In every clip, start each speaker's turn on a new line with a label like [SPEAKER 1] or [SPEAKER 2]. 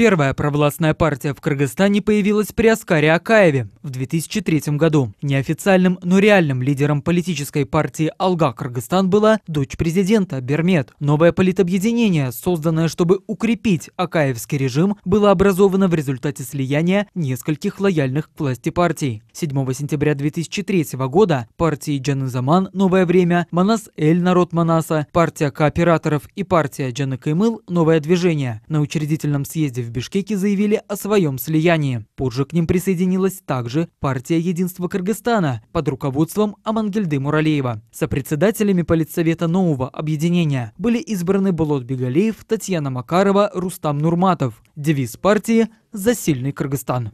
[SPEAKER 1] Первая провластная партия в Кыргызстане появилась при Аскаре Акаеве в 2003 году. Неофициальным, но реальным лидером политической партии «Алга Кыргызстан» была дочь президента Бермет. Новое политобъединение, созданное, чтобы укрепить Акаевский режим, было образовано в результате слияния нескольких лояльных к власти партий. 7 сентября 2003 года партии Джанызаман «Новое время», Манас-Эль «Народ Манаса», партия кооператоров и партия Джаны Каймыл «Новое движение» на учредительном съезде в в Бишкеке заявили о своем слиянии. Позже к ним присоединилась также партия Единства Кыргызстана под руководством Амангельды Муралеева. Сопредседателями политсовета нового объединения были избраны Болот Бегалеев, Татьяна Макарова, Рустам Нурматов. Девиз партии «За сильный Кыргызстан».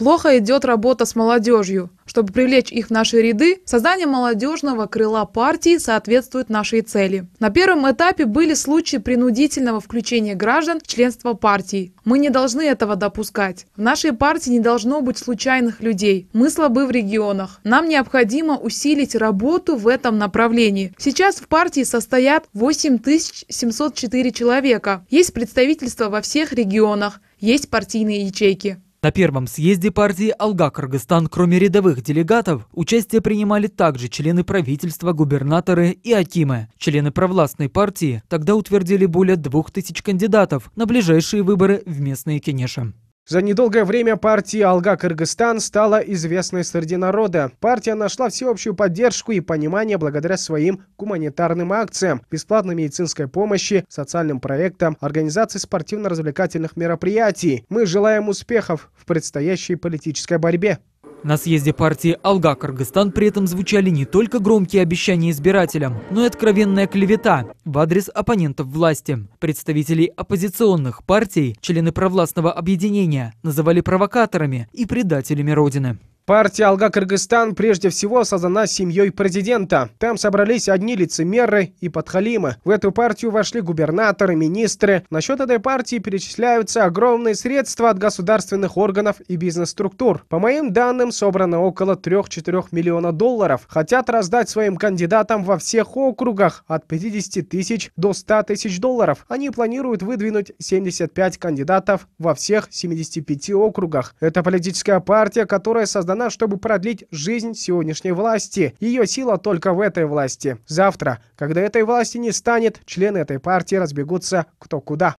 [SPEAKER 2] Плохо идет работа с молодежью. Чтобы привлечь их в наши ряды, создание молодежного крыла партии соответствует нашей цели. На первом этапе были случаи принудительного включения граждан в членство партии. Мы не должны этого допускать. В нашей партии не должно быть случайных людей. Мы слабы в регионах. Нам необходимо усилить работу в этом направлении. Сейчас в партии состоят 8704 человека. Есть представительство во всех регионах. Есть партийные ячейки.
[SPEAKER 1] На первом съезде партии «Алга Кыргызстан», кроме рядовых делегатов, участие принимали также члены правительства, губернаторы и акимы. Члены провластной партии тогда утвердили более двух тысяч кандидатов на ближайшие выборы в местные кенеши.
[SPEAKER 3] За недолгое время партия «Алга Кыргызстан» стала известной среди народа. Партия нашла всеобщую поддержку и понимание благодаря своим гуманитарным акциям, бесплатной медицинской помощи, социальным проектам, организации спортивно-развлекательных мероприятий. Мы желаем успехов в предстоящей политической борьбе.
[SPEAKER 1] На съезде партии «Алга Кыргызстан» при этом звучали не только громкие обещания избирателям, но и откровенная клевета в адрес оппонентов власти. Представителей оппозиционных партий, члены провластного объединения, называли провокаторами и предателями Родины.
[SPEAKER 3] Партия «Алга Кыргызстан» прежде всего создана семьей президента. Там собрались одни лицемеры и подхалимы. В эту партию вошли губернаторы, министры. На счет этой партии перечисляются огромные средства от государственных органов и бизнес-структур. По моим данным, собрано около 3-4 миллиона долларов. Хотят раздать своим кандидатам во всех округах от 50 тысяч до 100 тысяч долларов. Они планируют выдвинуть 75 кандидатов во всех 75 округах. Это политическая партия, которая создана создана, чтобы продлить жизнь сегодняшней власти. Ее сила только в этой власти. Завтра, когда этой власти не станет, члены этой партии разбегутся кто куда.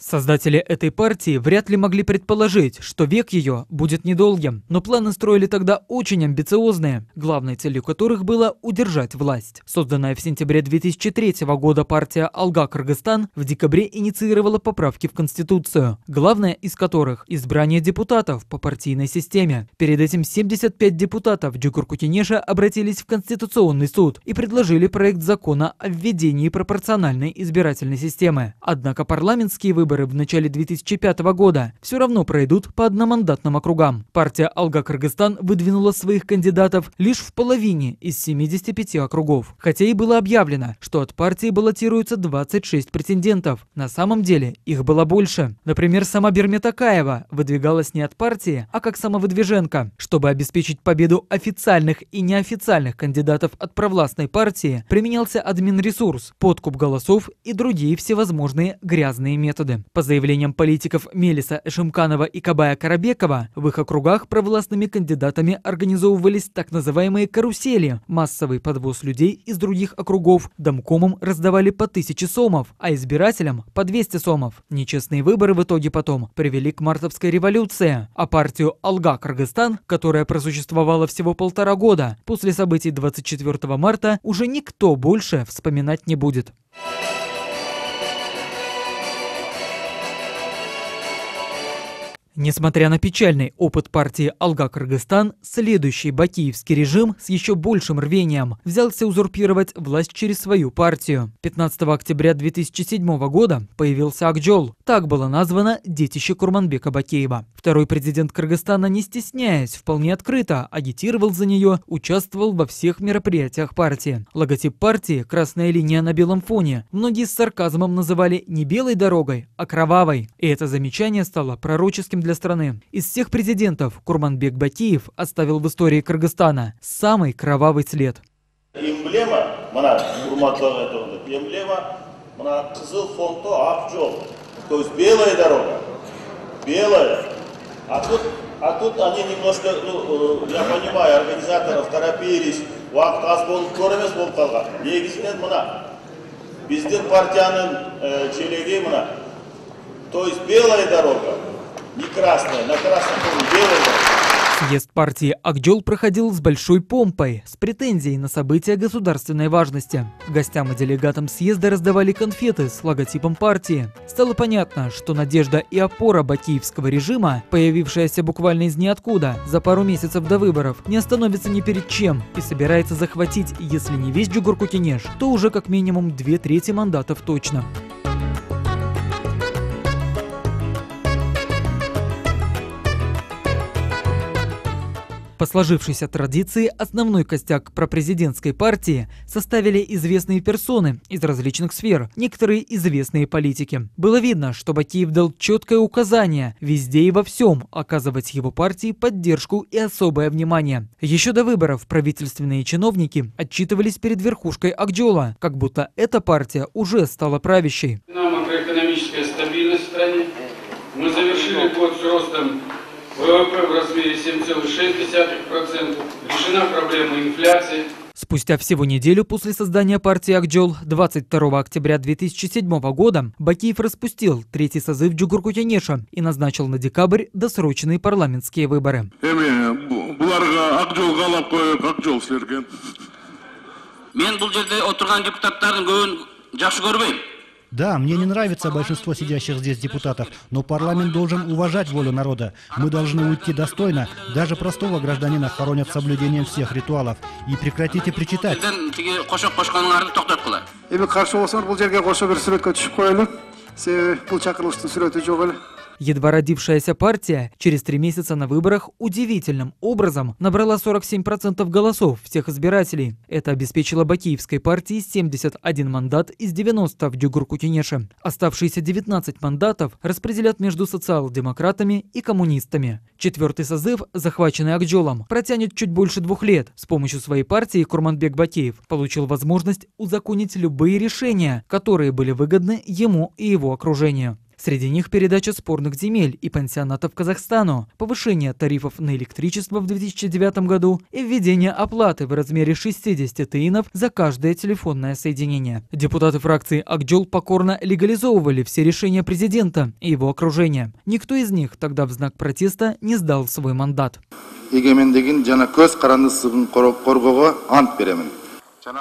[SPEAKER 1] Создатели этой партии вряд ли могли предположить, что век ее будет недолгим, но планы строили тогда очень амбициозные, главной целью которых было удержать власть. Созданная в сентябре 2003 года партия «Алга Кыргызстан» в декабре инициировала поправки в Конституцию, главная из которых – избрание депутатов по партийной системе. Перед этим 75 депутатов Джукуркутинеша обратились в Конституционный суд и предложили проект закона о введении пропорциональной избирательной системы. Однако парламентские выборы выборы в начале 2005 года все равно пройдут по одномандатным округам. Партия «Алга Кыргызстан» выдвинула своих кандидатов лишь в половине из 75 округов. Хотя и было объявлено, что от партии баллотируются 26 претендентов. На самом деле их было больше. Например, сама Берметакаева выдвигалась не от партии, а как самовыдвиженка. Чтобы обеспечить победу официальных и неофициальных кандидатов от провластной партии, применялся админресурс, подкуп голосов и другие всевозможные грязные методы. По заявлениям политиков Мелиса Эшимканова и Кабая Карабекова, в их округах провластными кандидатами организовывались так называемые карусели, массовый подвоз людей из других округов, домкомам раздавали по тысяче сомов, а избирателям по 200 сомов. Нечестные выборы в итоге потом привели к мартовской революции, а партию «Алга Кыргызстан», которая просуществовала всего полтора года, после событий 24 марта уже никто больше вспоминать не будет. Несмотря на печальный опыт партии «Алга-Кыргызстан», следующий бакиевский режим с еще большим рвением взялся узурпировать власть через свою партию. 15 октября 2007 года появился Акджол. Так было названо детище Курманбека Бакеева. Второй президент Кыргызстана, не стесняясь, вполне открыто агитировал за нее, участвовал во всех мероприятиях партии. Логотип партии «Красная линия на белом фоне» многие с сарказмом называли не белой дорогой, а кровавой. И это замечание стало пророческим для для страны. Из всех президентов Курманбек Бакиев оставил в истории Кыргызстана самый кровавый след. Эмблема, эмблема, то есть белая дорога.
[SPEAKER 4] белое. А тут, а тут они немножко, ну, э, я понимаю, организаторов торопились, уақыт аз болып көр емес болып қалған негізінен мына біздің партияның ә, желеге мына то есть белая дорога не красная на красном фоне дорога
[SPEAKER 1] Съезд партии Акджол проходил с большой помпой, с претензией на события государственной важности. Гостям и делегатам съезда раздавали конфеты с логотипом партии. Стало понятно, что надежда и опора бакиевского режима, появившаяся буквально из ниоткуда за пару месяцев до выборов, не остановится ни перед чем и собирается захватить, если не весь Джугурку-Кенеш, то уже как минимум две трети мандатов точно. По сложившейся традиции, основной костяк пропрезидентской партии составили известные персоны из различных сфер, некоторые известные политики. Было видно, что Бакиев дал четкое указание везде и во всем оказывать его партии поддержку и особое внимание. Еще до выборов правительственные чиновники отчитывались перед верхушкой Акджола, как будто эта партия уже стала правящей.
[SPEAKER 5] Макроэкономическая стабильность в стране. Мы завершили год с ростом ВВП в размере 7,6%, решена проблема инфляции.
[SPEAKER 1] Спустя всего неделю после создания партии Акджол 22 октября 2007 года Бакиев распустил третий созыв Джугуркутянеша и назначил на декабрь досрочные парламентские выборы.
[SPEAKER 6] Мен бұл жерде отырған депутаттардың көбін жақсы көрмеймін.
[SPEAKER 7] Да, мне не нравится большинство сидящих здесь депутатов, но парламент должен уважать волю народа. Мы должны уйти достойно. Даже простого гражданина хоронят с соблюдением всех ритуалов. И прекратите причитать.
[SPEAKER 1] Едва родившаяся партия через три месяца на выборах удивительным образом набрала 47% голосов всех избирателей. Это обеспечило Бакиевской партии 71 мандат из 90 в Дюгуркутинеше. Оставшиеся 19 мандатов распределят между социал-демократами и коммунистами. Четвертый созыв, захваченный Акджолом, протянет чуть больше двух лет. С помощью своей партии Курманбек Бакеев получил возможность узаконить любые решения, которые были выгодны ему и его окружению. Среди них передача спорных земель и пансионатов Казахстану, повышение тарифов на электричество в 2009 году и введение оплаты в размере 60 тыинов за каждое телефонное соединение. Депутаты фракции Акджол покорно легализовывали все решения президента и его окружения. Никто из них тогда в знак протеста не сдал свой мандат.
[SPEAKER 8] эгемендигин жана көз карандысыбын коргоого ант беремин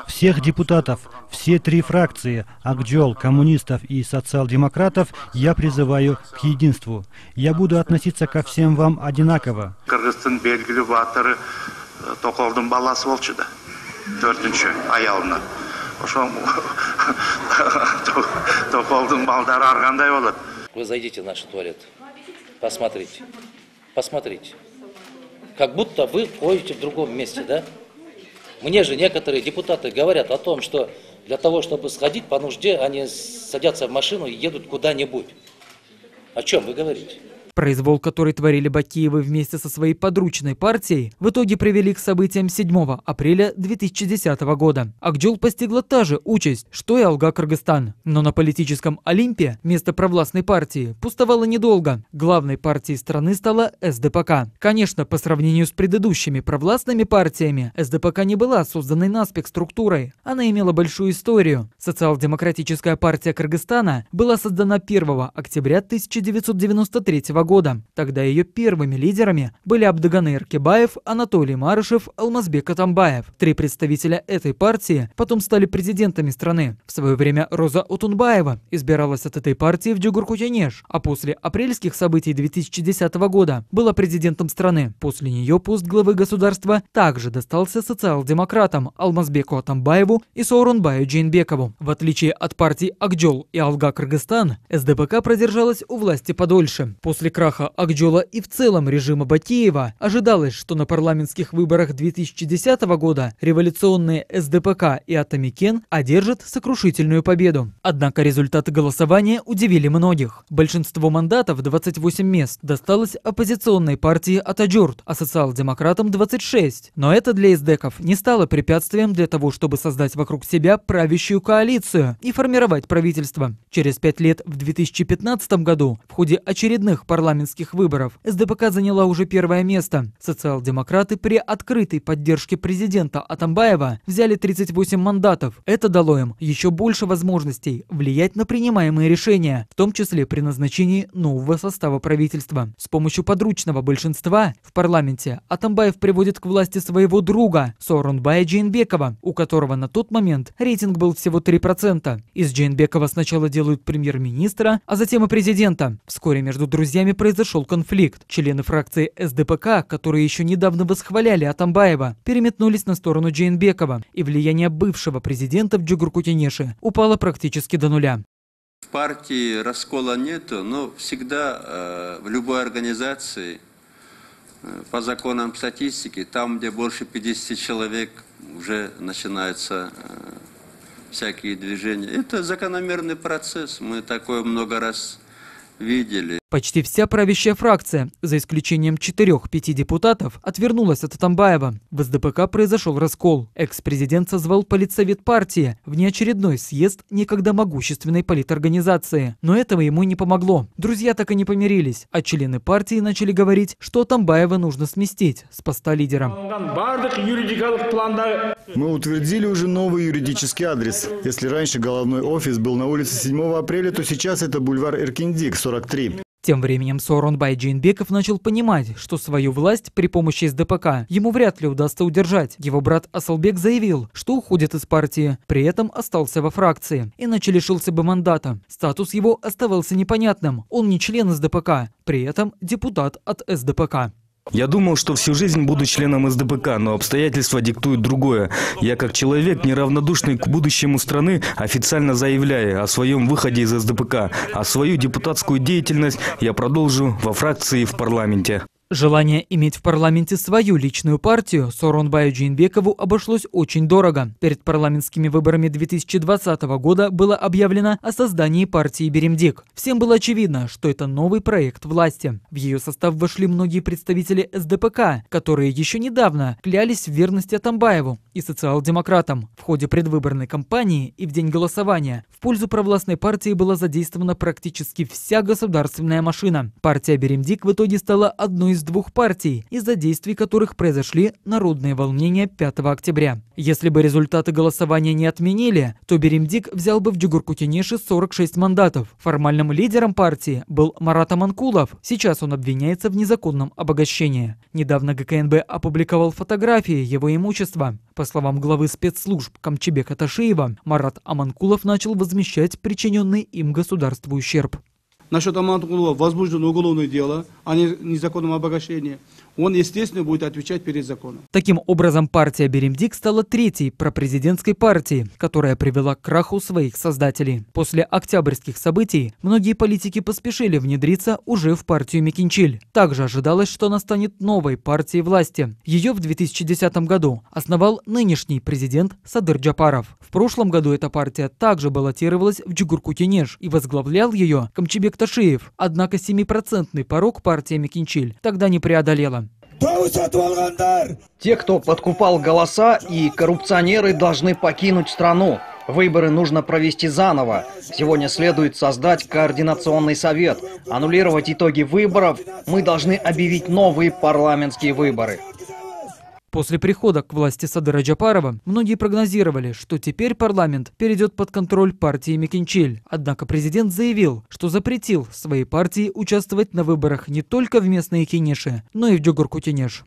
[SPEAKER 7] Всех депутатов, все три фракции, Акджол, коммунистов и социал-демократов, я призываю к единству. Я буду относиться ко всем вам одинаково.
[SPEAKER 9] э,
[SPEAKER 6] Вы зайдите в наш туалет, посмотрите, посмотрите. Как будто вы ходите в другом месте, да? Мне же некоторые депутаты говорят о том, что для того, чтобы сходить по нужде, они садятся в машину и едут куда-нибудь. О чем вы говорите?
[SPEAKER 1] Произвол, который творили Бакиевы вместе со своей подручной партией, в итоге привели к событиям 7 апреля 2010 года. Акджол постигла та же участь, что и Алга Кыргызстан. Но на политическом Олимпе место провластной партии пустовало недолго. Главной партией страны стала СДПК. Конечно, по сравнению с предыдущими провластными партиями, СДПК не была созданной наспех структурой. Она имела большую историю. Социал-демократическая партия Кыргызстана была создана 1 октября 1993 года года. Тогда ее первыми лидерами были Абдаганы Иркебаев, Анатолий Марышев, Алмазбек Атамбаев. Три представителя этой партии потом стали президентами страны. В свое время Роза Утунбаева избиралась от этой партии в Дюгуркутянеш, а после апрельских событий 2010 года была президентом страны. После нее пост главы государства также достался социал-демократам Алмазбеку Атамбаеву и Сооронбаю Джейнбекову. В отличие от партий Акджол и Алга Кыргызстан, СДПК продержалась у власти подольше. После краха Акджола и в целом режима Батиева ожидалось, что на парламентских выборах 2010 года революционные СДПК и Ата-Мекен одержат сокрушительную победу. Однако результаты голосования удивили многих. Большинство мандатов, 28 мест, досталось оппозиционной партии Ата-Журт, а социал-демократам 26. Но это для эсдеков не стало препятствием для того, чтобы создать вокруг себя правящую коалицию и формировать правительство. Через пять лет в 2015 году в ходе очередных парламентских парламентских выборов СДПК заняла уже первое место. Социал-демократы при открытой поддержке президента Атамбаева взяли 38 мандатов. Это дало им еще больше возможностей влиять на принимаемые решения, в том числе при назначении нового состава правительства. С помощью подручного большинства в парламенте Атамбаев приводит к власти своего друга Сооронбая Джейнбекова, у которого на тот момент рейтинг был всего 3%. Из Джейнбекова сначала делают премьер-министра, а затем и президента. Вскоре между друзьями произошел конфликт. Члены фракции СДПК, которые еще недавно восхваляли Атамбаева, переметнулись на сторону Джейнбекова, и влияние бывшего президента в Джугуркутинеше упало практически до нуля.
[SPEAKER 10] В партии раскола нету, но всегда э, в любой организации э, по законам статистики, там, где больше 50 человек, уже начинаются э, всякие движения. Это закономерный процесс. Мы такое много раз видели.
[SPEAKER 1] Почти вся правящая фракция, за исключением 4-5 депутатов, отвернулась от Атамбаева. В СДПК произошел раскол. Экс-президент созвал политсовет партии, внеочередной съезд некогда могущественной политорганизации. Но этого ему не помогло. Друзья так и не помирились, а члены партии начали говорить, что Атамбаева нужно сместить с поста лидера.
[SPEAKER 11] Мы утвердили уже новый юридический адрес. Если раньше головной офис был на улице 7 апреля, то сейчас это бульвар Эркиндик, 43.
[SPEAKER 1] Тем временем Сооронбай Джейнбеков начал понимать, что свою власть при помощи СДПК ему вряд ли удастся удержать. Его брат Асалбек заявил, что уходит из партии, при этом остался во фракции, иначе лишился бы мандата. Статус его оставался непонятным, он не член СДПК, при этом депутат от СДПК.
[SPEAKER 12] Я думал, что всю жизнь буду членом СДПК, но обстоятельства диктуют другое. Я как человек, неравнодушный к будущему страны, официально заявляю о своем выходе из СДПК, а свою депутатскую деятельность я продолжу во фракции и в парламенте.
[SPEAKER 1] Желание иметь в парламенте свою личную партию Соронбаю Джинбекову обошлось очень дорого. Перед парламентскими выборами 2020 года было объявлено о создании партии Беремдик. Всем было очевидно, что это новый проект власти. В ее состав вошли многие представители СДПК, которые еще недавно клялись в верности Атамбаеву и социал-демократам. В ходе предвыборной кампании и в день голосования в пользу провластной партии была задействована практически вся государственная машина. Партия Беремдик в итоге стала одной из двух партий, из-за действий которых произошли народные волнения 5 октября. Если бы результаты голосования не отменили, то Беремдик взял бы в Джугуркутинеше 46 мандатов. Формальным лидером партии был Марат Аманкулов. Сейчас он обвиняется в незаконном обогащении. Недавно ГКНБ опубликовал фотографии его имущества. По словам главы спецслужб Камчебека Ташиева, Марат Аманкулов начал возмещать причиненный им государству ущерб.
[SPEAKER 13] Насчет Аманкулова возбуждено уголовное дело о незаконном обогащении он, естественно, будет отвечать перед законом.
[SPEAKER 1] Таким образом, партия Беремдик стала третьей пропрезидентской партией, которая привела к краху своих создателей. После октябрьских событий многие политики поспешили внедриться уже в партию Микинчиль. Также ожидалось, что она станет новой партией власти. Ее в 2010 году основал нынешний президент Садыр Джапаров. В прошлом году эта партия также баллотировалась в Джугуркутинеж и возглавлял ее Камчебек Ташиев. Однако 7% порог партия Микинчиль тогда не преодолела.
[SPEAKER 14] Те, кто подкупал голоса и коррупционеры должны покинуть страну. Выборы нужно провести заново. Сегодня следует создать координационный совет. Аннулировать итоги выборов. Мы должны объявить новые парламентские выборы.
[SPEAKER 1] После прихода к власти Садыра Джапарова многие прогнозировали, что теперь парламент перейдет под контроль партии Микинчель. Однако президент заявил, что запретил своей партии участвовать на выборах не только в местные кенеши, но и в Джугуркутенеш.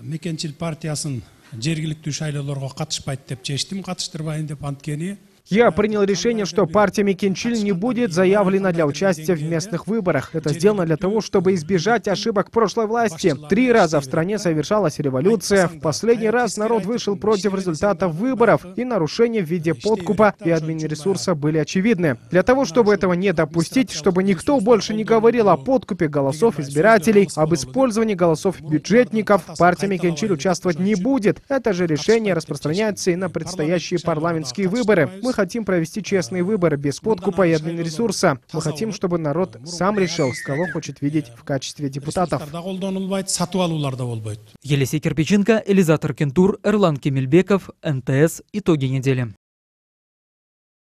[SPEAKER 15] Мекенчил партиясын жергиликтүү шайлоолорго катышпайт деп чечтим катыштырбайын деп анткени
[SPEAKER 3] я принял решение, что партия Микинчиль не будет заявлена для участия в местных выборах. Это сделано для того, чтобы избежать ошибок прошлой власти. Три раза в стране совершалась революция. В последний раз народ вышел против результатов выборов, и нарушения в виде подкупа и админресурса были очевидны. Для того, чтобы этого не допустить, чтобы никто больше не говорил о подкупе голосов избирателей, об использовании голосов бюджетников, партия Микинчиль участвовать не будет. Это же решение распространяется и на предстоящие парламентские выборы. Мы хотим провести честные выборы без подкупа и админресурса. Мы хотим, чтобы народ сам решил, кого хочет видеть в качестве депутатов.
[SPEAKER 1] Елисей Кирпиченко, Элизатор Кентур, Эрлан Кемельбеков, НТС. Итоги недели.